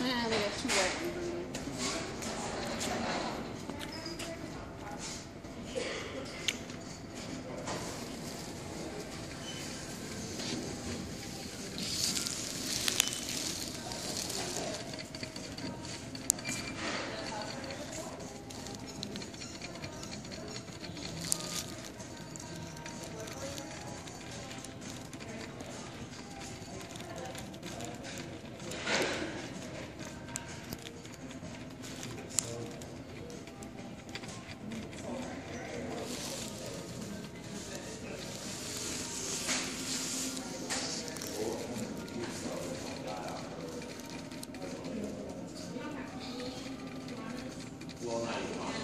我那个 all night long.